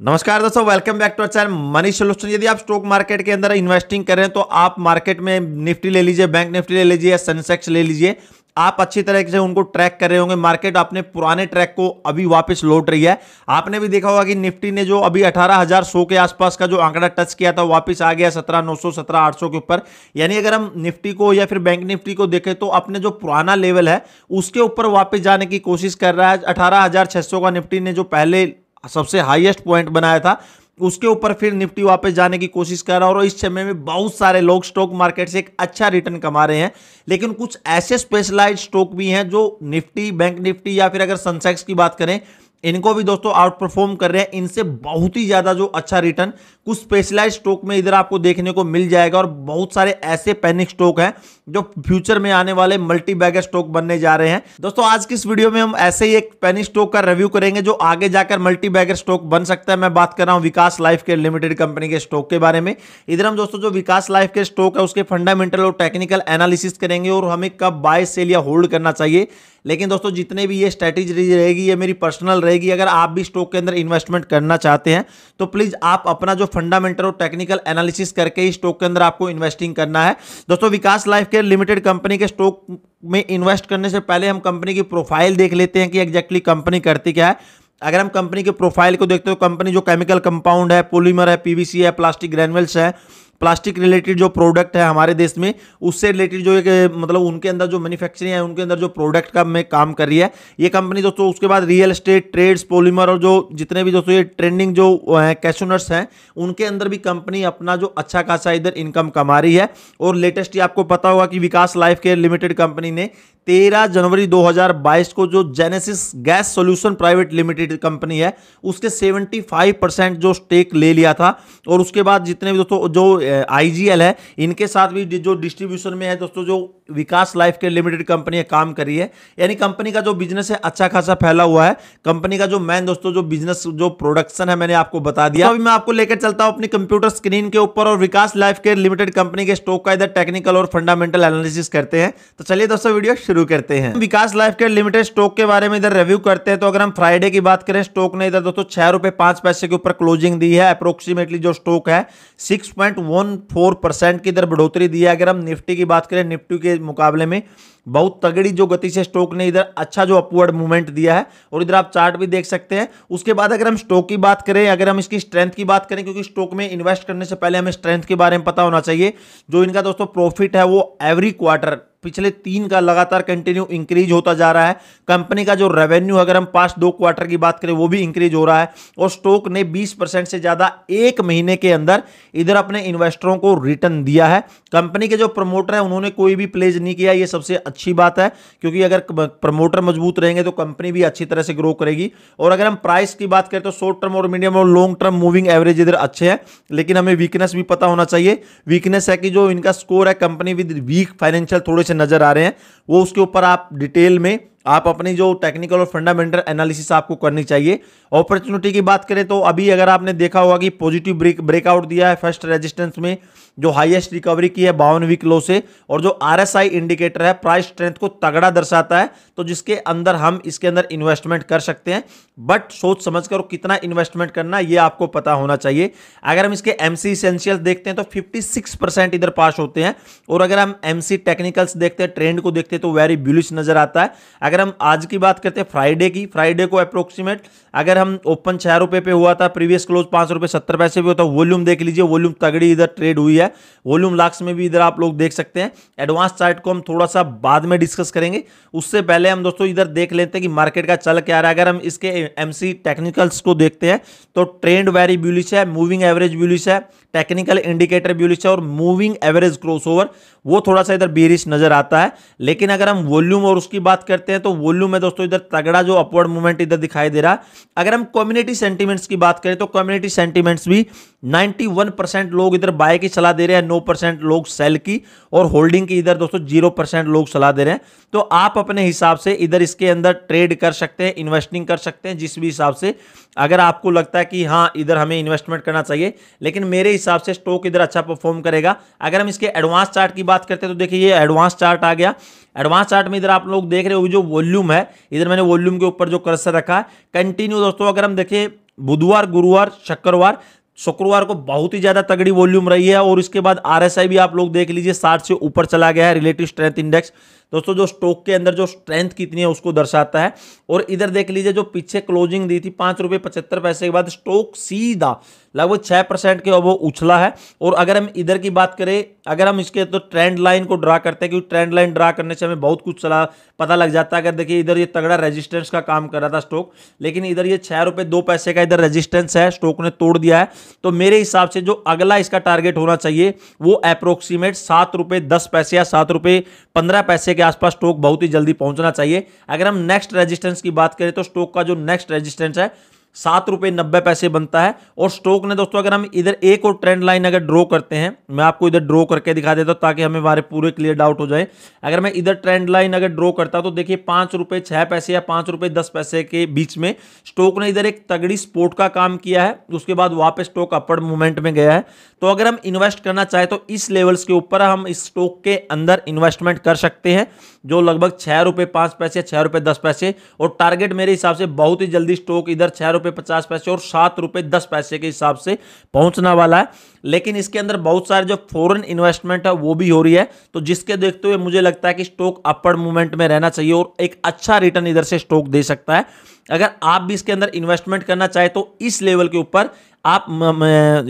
नमस्कार दोस्तों welcome back to our channel money solution यदि आप स्टॉक मार्केट के अंदर इन्वेस्टिंग कर रहे हैं तो आप मार्केट में निफ्टी ले लीजिए बैंक निफ्टी ले लीजिए या सेंसेक्स ले लीजिए। आप अच्छी तरह से उनको ट्रैक कर रहे होंगे। मार्केट अपने पुराने ट्रैक को अभी वापस लौट रही है। आपने भी देखा होगा कि निफ्टी ने जो अभी अठारह हज़ार सौ के आसपास का जो आंकड़ा टच किया था, वापस आ गया सत्रह नौ सौ, सत्रह आठ सौ के ऊपर। यानी अगर हम निफ्टी को या फिर बैंक निफ्टी को देखें तो अपने जो पुराना लेवल है, उसके ऊपर वापस जाने की कोशिश कर रहा है। अठारह का निफ्टी ने जो पहले सबसे हाईएस्ट पॉइंट बनाया था। उसके ऊपर फिर निफ्टी वापस जाने की कोशिश कर रहा है और इस समय में बहुत सारे लोग स्टॉक मार्केट से एक अच्छा रिटर्न कमा रहे हैं। लेकिन कुछ ऐसे स्पेशलाइज स्टॉक भी हैं जो निफ्टी, बैंक निफ्टी या फिर अगर सनसेक्स की बात करें इनको भी दोस्तों आउट परफॉर्म कर रहे हैं। इनसे बहुत ही ज़्यादा जो अच्छा रिटर्न कुछ स्पेशलाइज स्टॉक में इधर आपको देखने को मिल जाएगा और बहुत सारे ऐसे पैनिक स्टॉक हैं जो फ्यूचर में आने वाले मल्टी बैगर स्टॉक बनने जा रहे हैं। दोस्तों, आज की इस वीडियो में हम ऐसे ही एक पैनिक स्टॉक का रिव्यू करेंगे जो आगे जाकर मल्टी बैगर स्टॉक बन सकता है। मैं बात कर रहा हूँ Vikas life care limited company के स्टॉक के बारे में। इधर हम दोस्तों, जो विकास लाइफ के स्टॉक है, उसके फंडामेंटल और टेक्निकल एनालिसिस करेंगे और हमें कब बाय सेल या होल्ड करना चाहिए। लेकिन दोस्तों, जितने भी ये स्ट्रैटेजी रहेगी, ये मेरी पर्सनल रहेगी। अगर आप भी स्टॉक के अंदर इन्वेस्टमेंट करना चाहते हैं तो प्लीज़ आप अपना जो फंडामेंटल और टेक्निकल एनालिसिस करके ही स्टॉक के अंदर आपको इन्वेस्टिंग करना है। दोस्तों, Vikas life care limited company के स्टॉक में इन्वेस्ट करने से पहले हम कंपनी की प्रोफ़ाइल देख लेते हैं कि एग्जैक्टली कंपनी करती क्या है। अगर हम कंपनी के प्रोफ़ाइल को देखते हो कंपनी जो केमिकल कंपाउंड है पोलीमर है पीवीसी है प्लास्टिक ग्रेनुअल्स है प्लास्टिक रिलेटेड जो प्रोडक्ट है हमारे देश में, उससे रिलेटेड जो एक मतलब उनके अंदर जो मैन्युफैक्चरिंग है, उनके अंदर जो प्रोडक्ट का में काम कर रही है। ये कंपनी दोस्तों, उसके बाद रियल एस्टेट, ट्रेड्स, पॉलीमर और जो जितने भी दोस्तों ये ट्रेंडिंग जो है कैशोनर्स हैं, उनके अंदर भी कंपनी अपना जो अच्छा खासा इधर इनकम कमा रही है। और लेटेस्ट ये आपको पता होगा कि Vikas life care limited company ने तेरह जनवरी 2022 को जो Genesis gas solution private limited company है, उसके 75 परसेंट जो स्टेक ले लिया था। और उसके बाद जितने भी दोस्तों, जो आईजीएल है, इनके साथ भी जो डिस्ट्रीब्यूशन में है, दोस्तों, जो Vikas life care limited company काम कर है। यानी कंपनी का जो बिज़नेस है अच्छा खासा फैला हुआ है। कंपनी का जो मैन दोस्तों, जो बिज़नेस जो प्रोडक्शन है, मैंने आपको बता दिया। तो अभी मैं आपको लेकर चलता हूँ अपनी कंप्यूटर स्क्रीन के ऊपर और Vikas life care limited company के स्टॉक का इधर टेक्निकल और फंडामेंटल एनालिसिस करते हैं। तो चलिए दोस्तों वीडियो करते हैं। Vikas life care limited stock के बारे में इधर रिव्यू करते हैं तो अगर हम फ्राइडे की बात करें, स्टॉक ने इधर दोस्तों छह रुपए पाँच पैसे के ऊपर क्लोजिंग दी है। अप्रोक्सीमेटली जो स्टॉक है six point one four percent की इधर बढ़ोतरी दी है। अगर हम निफ्टी की बात करें, निफ्टी के मुकाबले में बहुत तगड़ी जो गति से स्टॉक ने इधर अच्छा जो अपवर्ड मूवमेंट दिया है, और इधर आप चार्ट भी देख सकते हैं। उसके बाद अगर हम स्टॉक की बात करें, अगर हम इसकी स्ट्रेंथ की बात करें, क्योंकि स्टॉक में इन्वेस्ट करने से पहले हमें स्ट्रेंथ के बारे में पता होना चाहिए। जो इनका दोस्तों प्रॉफिट है, वो एवरी क्वार्टर पिछले तीन का लगातार कंटिन्यू इंक्रीज होता जा रहा है। कंपनी का जो रेवेन्यू अगर हम पाँच दो क्वार्टर की बात करें, वो भी इंक्रीज हो रहा है। और स्टॉक ने 20 परसेंट से ज़्यादा एक महीने के अंदर इधर अपने इन्वेस्टरों को रिटर्न दिया है। कंपनी के जो प्रमोटर है, उन्होंने कोई भी प्लेज नहीं किया। ये सबसे अच्छी बात है, क्योंकि अगर प्रमोटर मज़बूत रहेंगे तो कंपनी भी अच्छी तरह से ग्रो करेगी। और अगर हम प्राइस की बात करें तो शॉर्ट टर्म और मीडियम और लॉन्ग टर्म मूविंग एवरेज इधर अच्छे हैं। लेकिन हमें वीकनेस भी पता होना चाहिए। वीकनेस है कि जो इनका स्कोर है कंपनी विद वीक फाइनेंशियल थोड़े नज़र आ रहे हैं। वो उसके ऊपर आप डिटेल में आप अपनी जो टेक्निकल और फंडामेंटल एनालिसिस आपको करनी चाहिए। अपॉर्चुनिटी की बात करें तो अभी अगर आपने देखा होगा कि पॉजिटिव ब्रेक ब्रेकआउट दिया है फ़र्स्ट रेजिस्टेंस में, जो हाईएस्ट रिकवरी की है बावन वीक लो से, और जो आरएसआई इंडिकेटर है प्राइस स्ट्रेंथ को तगड़ा दर्शाता है तो जिसके अंदर हम इसके अंदर इन्वेस्टमेंट कर सकते हैं। बट सोच समझ कर कितना इन्वेस्टमेंट करना, ये आपको पता होना चाहिए। अगर हम इसके एमसी इसेंशियल्स देखते हैं तो 56 परसेंट इधर पास होते हैं। और अगर हम एमसी टेक्निकल्स देखते हैं ट्रेंड को देखते हैं तो वेरी ब्यूलिश नज़र आता है। अगर हम आज की बात करते हैं फ्राइडे की, फ्राइडे को अप्रोक्सीमेट अगर हम ओपन छह रुपए पे हुआ था प्रीवियस क्लोज पाँच रुपए सत्तर पैसे भी होता वॉल्यूम देख लीजिए वॉल्यूम तगड़ी इधर ट्रेड हुई है। वॉल्यूम लाक्स में भी इधर आप लोग देख सकते हैं। एडवांस चार्ट को हम थोड़ा सा बाद में डिस्कस करेंगे। उससे पहले हम दोस्तों इधर देख लेते हैं कि मार्केट का चल क्या रहा है। अगर हम इसके एमसी टेक्निकल्स को देखते हैं तो ट्रेंड वेरी ब्यूलिश है मूविंग एवरेज ब्यूलिश है टेक्निकल इंडिकेटर ब्यूलिश है और मूविंग एवरेज क्रॉसओवर वो थोड़ा सा इधर बीरिश नज़र आता है। लेकिन अगर हम वॉल्यूम और उसकी बात करते हैं तो वॉल्यूम में दोस्तों इधर तगड़ा जो अपवर्ड मूवमेंट इधर दिखाई दे रहा है। अगर हम कम्युनिटी सेंटीमेंट्स की बात करें तो कम्युनिटी सेंटीमेंट्स भी 91 परसेंट लोग इधर बाय की सलाह दे रहे हैं। 9 परसेंट लोग सेल की और होल्डिंग की इधर दोस्तों ज़ीरो परसेंट लोग सलाह दे रहे हैं। तो आप अपने हिसाब से इधर इसके अंदर ट्रेड कर सकते हैं, इन्वेस्टिंग कर सकते हैं, जिस भी हिसाब से। अगर आपको लगता है कि हाँ इधर हमें इन्वेस्टमेंट करना चाहिए, लेकिन मेरे हिसाब से स्टॉक इधर अच्छा परफॉर्म करेगा। अगर हम इसके एडवांस चार्ट की बात करते हैं तो देखिए ये एडवांस चार्ट आ गया। एडवांस चार्ट में इधर आप लोग देख रहे हो जो वॉल्यूम है, इधर मैंने वॉल्यूम के ऊपर जो कर्सर रखा है। कंटिन्यू दोस्तों, अगर हम देखें, बुधवार, गुरुवार, शुक्रवार शुक्रवार को बहुत ही ज़्यादा तगड़ी वॉल्यूम रही है और इसके बाद आरएसआई भी आप लोग देख लीजिए साठ से ऊपर चला गया है रिलेटिव स्ट्रेंथ इंडेक्स। दोस्तों, जो स्टॉक के अंदर जो स्ट्रेंथ कितनी है उसको दर्शाता है। और इधर देख लीजिए जो पीछे क्लोजिंग दी थी पाँच रुपए पचहत्तर पैसे के बाद स्टॉक सीधा लगभग छह परसेंट के वो उछला है। और अगर हम इधर की बात करें, अगर हम इसके तो ट्रेंड लाइन को ड्रा करते हैं, क्योंकि ट्रेंड लाइन ड्रा करने से हमें बहुत कुछ चला, पता लग जाता है। अगर देखिए, इधर ये तगड़ा रेजिस्टेंस का काम कर रहा था स्टॉक लेकिन इधर ये छह रुपए दो पैसे का इधर रेजिस्टेंस है स्टॉक ने तोड़ दिया है। तो मेरे हिसाब से जो अगला इसका टारगेट होना चाहिए, वो अप्रोक्सीमेट सात रुपये दस पैसे या सात रुपये पंद्रह पैसे के आसपास स्टॉक बहुत ही जल्दी पहुँचना चाहिए। अगर हम नेक्स्ट रेजिस्टेंस की बात करें तो स्टॉक का जो नेक्स्ट रेजिस्टेंस है सात रुपए नब्बे पैसे बनता है। और स्टॉक ने दोस्तों, अगर हम इधर एक और ट्रेंड लाइन अगर ड्रॉ करते हैं, मैं आपको इधर ड्रॉ करके दिखा देता हूँ ताकि हमें हमारे पूरे क्लियर डाउट हो जाए। अगर मैं इधर ट्रेंड लाइन अगर ड्रॉ करता तो देखिए पाँच रुपए छह पैसे या पाँच रुपए दस पैसे के बीच में स्टॉक ने इधर एक तगड़ी स्पोर्ट का काम किया है, उसके बाद वापस स्टॉक अपवर्ड मूवमेंट में गया है। तो अगर हम इन्वेस्ट करना चाहें तो इस लेवल्स के ऊपर हम इस स्टॉक के अंदर इन्वेस्टमेंट कर सकते हैं, जो लगभग छह रुपए पाँच पैसे छह रुपए दस पैसे। और टारगेट मेरे हिसाब से बहुत ही जल्दी स्टॉक इधर छह रुपए पचास पैसे और सात रुपये दस पैसे के हिसाब से पहुँचना वाला है। लेकिन इसके अंदर बहुत सारे जो फॉरेन इन्वेस्टमेंट है, वो भी हो रही है। तो जिसके देखते हुए मुझे लगता है कि स्टॉक अपर मूवमेंट में रहना चाहिए और एक अच्छा रिटर्न इधर से स्टॉक दे सकता है। अगर आप भी इसके अंदर इन्वेस्टमेंट करना चाहे तो इस लेवल के ऊपर आप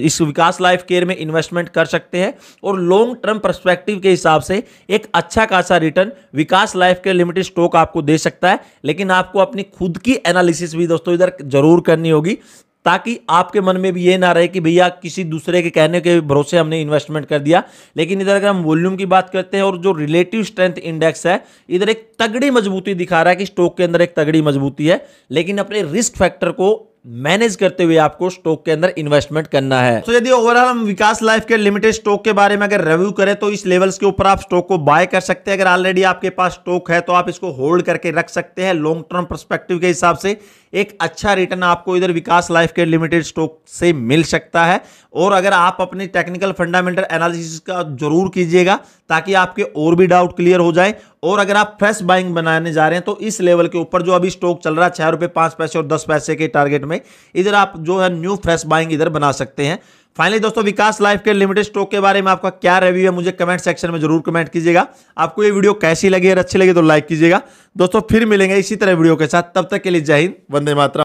इस विकास लाइफ केयर में इन्वेस्टमेंट कर सकते हैं और लॉन्ग टर्म परस्पेक्टिव के हिसाब से एक अच्छा खासा return Vikas life care limited stock आपको दे सकता है। लेकिन आपको अपनी खुद की एनालिसिस भी दोस्तों इधर ज़रूर करनी होगी। ताकि आपके मन में भी ये ना रहे कि भैया किसी दूसरे के कहने के भरोसे हमने इन्वेस्टमेंट कर दिया। लेकिन इधर अगर हम वॉल्यूम की बात करते हैं और जो रिलेटिव स्ट्रेंथ इंडेक्स है, इधर एक तगड़ी मजबूती दिखा रहा है कि स्टॉक के अंदर एक तगड़ी मजबूती है। लेकिन अपने रिस्क फैक्टर को मैनेज करते हुए आपको स्टॉक के अंदर इन्वेस्टमेंट करना है। तो यदि ओवरऑल हम Vikas life care limited stock के बारे में अगर रिव्यू करें तो इस लेवल्स के ऊपर आप स्टॉक को बाय कर सकते हैं। अगर ऑलरेडी आपके पास स्टॉक है तो आप इसको होल्ड करके रख सकते हैं। लॉन्ग टर्म परस्पेक्टिव के हिसाब से एक अच्छा रिटर्न आपको इधर Vikas life care limited stock से मिल सकता है। और अगर आप अपनी टेक्निकल फंडामेंटल एनालिसिस का ज़रूर कीजिएगा, ताकि आपके और भी डाउट क्लियर हो जाए। और अगर आप फ्रेश बाइंग बनाने जा रहे हैं तो इस लेवल के ऊपर जो अभी स्टॉक चल रहा है, छह रुपए, पाँच पैसे और दस पैसे के टारगेट में इधर आप जो है न्यू फ्रेश बाइंग इधर बना सकते हैं। फाइनली दोस्तों, Vikas life care limited stock के बारे में आपका क्या रिव्यू है, मुझे कमेंट सेक्शन में ज़रूर कमेंट कीजिएगा। आपको ये वीडियो कैसी लगी और अच्छी लगी तो लाइक कीजिएगा। दोस्तों, फिर मिलेंगे इसी तरह वीडियो के साथ। तब तक के लिए जय हिंद, वंदे मातरम।